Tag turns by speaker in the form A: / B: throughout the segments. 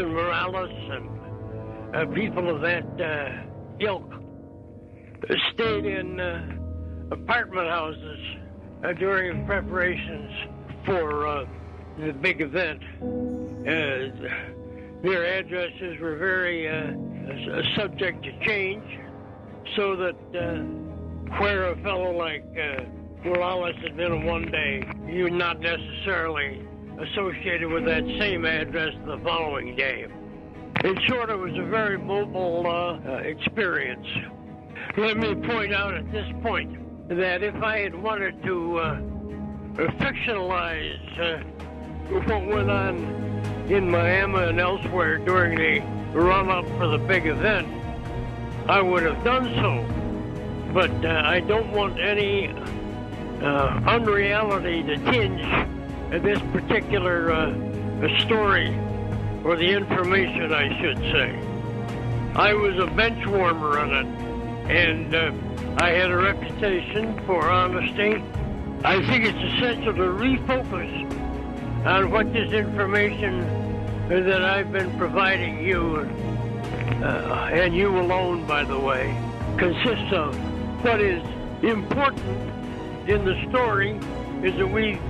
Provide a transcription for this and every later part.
A: Nelson Morales and uh, people of that uh, ilk stayed in uh, apartment houses uh, during preparations for uh, the big event. Uh, their addresses were very subject to change, so that where a fellow like Morales had been one day, you not necessarily associated with that same address the following day. In short, it was a very mobile uh, uh, experience. Let me point out at this point that if I had wanted to uh, fictionalize uh, what went on in Miami and elsewhere during the run up for the big event, I would have done so. But uh, I don't want any unreality to tinge this particular uh, story, or the information, I should say. I was a bench warmer on it, and uh, I had a reputation for honesty. I think it's essential to refocus on what this information that I've been providing you, uh, and you alone, by the way, consists of. What is important in the story is that we've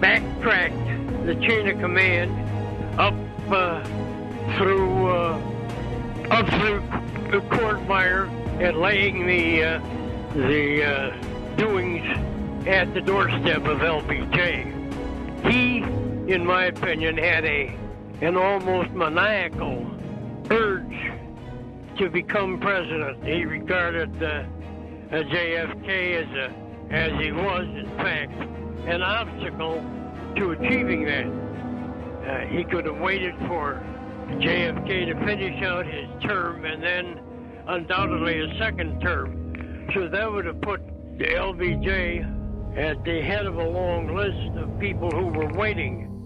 A: backtracked the chain of command up uh, through uh, up through the Cord Meyer and laying the uh, the uh, doings at the doorstep of LBJ. He, in my opinion, had a an almost maniacal urge to become president. He regarded uh, JFK as a as he was, in fact, an obstacle to achieving that. Uh, he could have waited for JFK to finish out his term and then undoubtedly a second term. So that would have put the LBJ at the head of a long list of people who were waiting